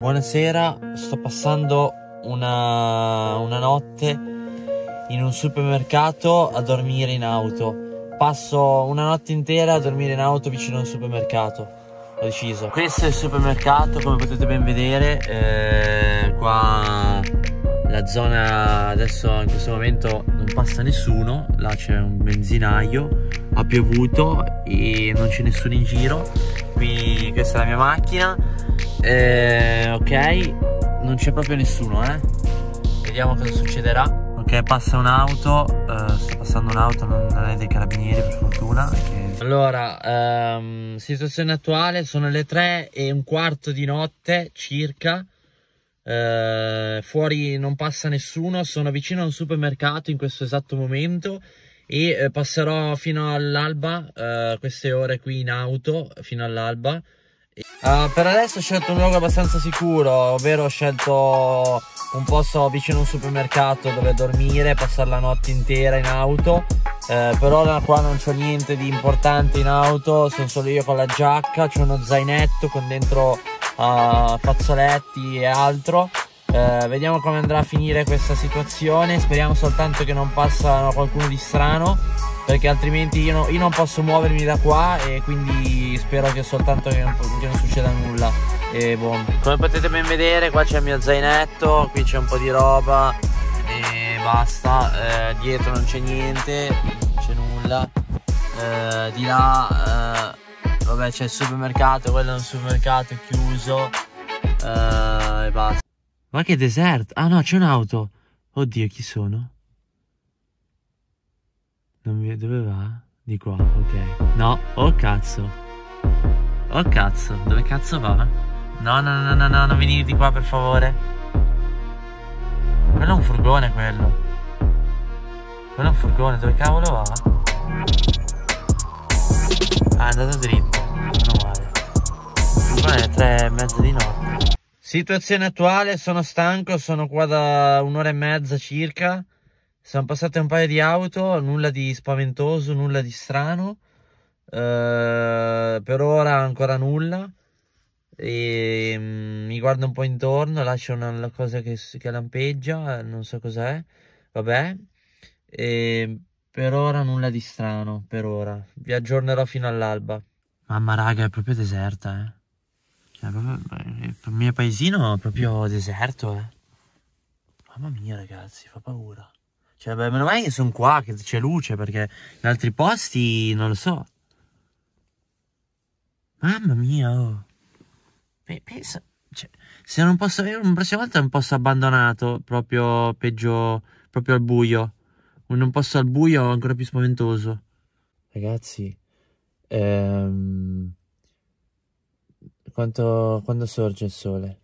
Buonasera, sto passando una, una, notte in un supermercato a dormire in auto. Passo una notte intera a dormire in auto vicino a un supermercato. Ho deciso. Questo è il supermercato, come potete ben vedere. Eh, qua la zona adesso in questo momento non passa nessuno. Là c'è un benzinaio. Ha piovuto e non c'è nessuno in giro. Qui questa è la mia macchina eh, ok, non c'è proprio nessuno, eh. Vediamo cosa succederà. Ok, passa un'auto, uh, sta passando un'auto, non, non, è dei carabinieri per fortuna. Perché... Allora, um, situazione attuale, sono le 3 e un quarto di notte circa. Uh, fuori non passa nessuno, sono vicino a un supermercato in questo esatto momento e uh, passerò fino all'alba, queste ore qui in auto, fino all'alba Uh, per adesso ho scelto un luogo abbastanza sicuro, ovvero ho scelto un posto vicino a un supermercato dove dormire, passare la notte intera in auto. Uh, per ora qua non c'ho niente di importante in auto, sono solo io con la giacca, c'è uno zainetto con dentro uh, fazzoletti e altro. Uh, vediamo come andrà a finire questa situazione, speriamo soltanto che non passa qualcuno di strano perché altrimenti io, no, io, non posso muovermi da qua e quindi spero che soltanto che non, che non succeda nulla. E boh. come potete ben vedere qua c'è il mio zainetto qui c'è un po' di roba e basta. Eh, dietro non c'è niente non c'è nulla. Eh, di là eh, vabbè c'è il supermercato quello è un supermercato chiuso. Eh, e basta ma che deserto ah no c'è un'auto oddio chi sono non mi... Dove va? Di qua, ok. No, oh cazzo. Oh cazzo, dove cazzo va? No, no, no, no, no, non venire di qua per favore. Quello è un furgone, quello. Quello è un furgone, dove cavolo va? Ah, è andato dritto, meno male. Il furgone è tre e mezza di notte. Situazione attuale, sono stanco, sono qua da un'ora e mezza circa. Sono passate un paio di auto, nulla di spaventoso, nulla di strano. Uh, per ora ancora nulla. E um, mi guardo un po' intorno, lascio una cosa che, che lampeggia, non so cos'è. Vabbè. E per ora nulla di strano, per ora. Vi aggiornerò fino all'alba. Mamma raga, è proprio deserta, eh. Il mio paesino è proprio deserto, eh. Mamma mia, ragazzi, fa paura. Cioè, beh, meno male che sono qua, che c'è luce, perché in altri posti non lo so. Mamma mia, oh. Pensa, cioè, se non posso avere un prossima volta un posto abbandonato, proprio peggio, proprio al buio. Un posto al buio ancora più spaventoso. Ragazzi, ehm, quanto, quando sorge il sole?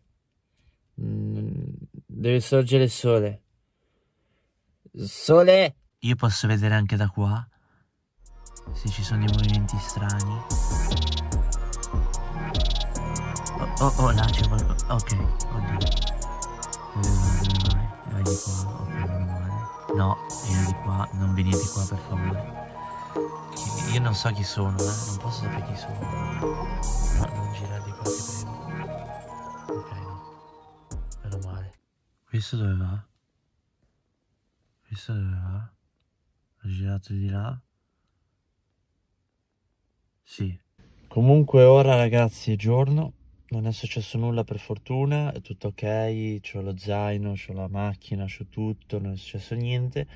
Mm, deve sorgere il sole. Sole! Io posso vedere anche da qua se ci sono dei movimenti strani. Oh, oh, oh là c'è qualcosa. Ok, oddio. Vai di qua, ok, meno male. No, vieni di qua, non venite qua per favore. Non so chi sono, eh, non posso sapere chi sono. No, non girare di qua, ti prego. Ok, no. Meno male. Questo dove va? Questo dove va? Ho girato di là? Sì. Comunque ora ragazzi è giorno, non è successo nulla per fortuna, è tutto ok, ho lo zaino, ho la macchina, ho tutto, non è successo niente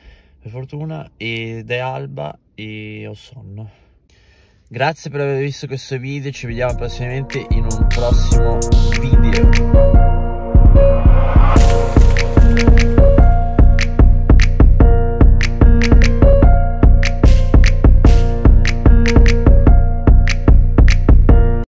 per fortuna ed è alba e ho sonno. Grazie per aver visto questo video, ci vediamo prossimamente in un prossimo video.